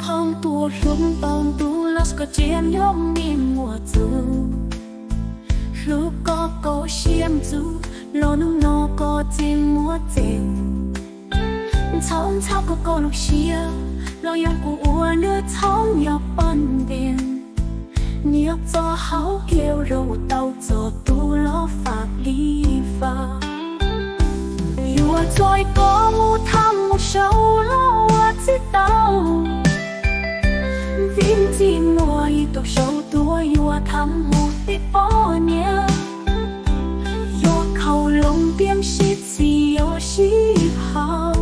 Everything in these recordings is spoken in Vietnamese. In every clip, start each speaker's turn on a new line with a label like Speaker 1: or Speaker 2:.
Speaker 1: phong tua rung tông tu las có chiến nhóc mi mùa dù lúc có có xiêm dù lo nung nó có chim múa chèo cháu cháu có có lúc xia lo yêu của ua nước cháu nhỏ bận đèn nhớ cho háo kêu râu tàu cho tu lo phạt đi vào yêu trôi có mu thăm một sâu lo ua chỉ tàu gì ngồi tổ sâu tuổi Yo thăm một tí bỏ nhớ. Yo khẩu lông tiếng shit gì yo shit hào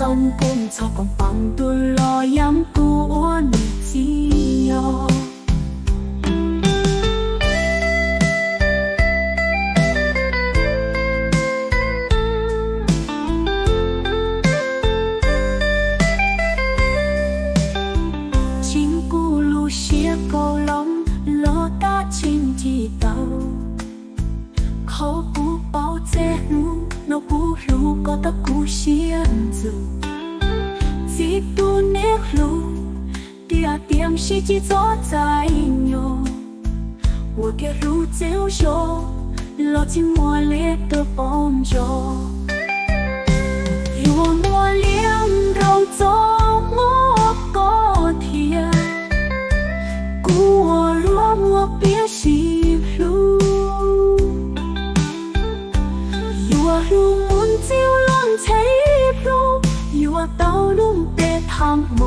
Speaker 1: Trong cho con bằng tôi lo yam của nụ khó cú bao che nu nó cú lu có ta cú xia dù chỉ tu nét lu tia tiêm xí chỉ gió dài nhô 我给路走手，落进我列的帮助。 入满朝浪起步，要话到弄别贪慕。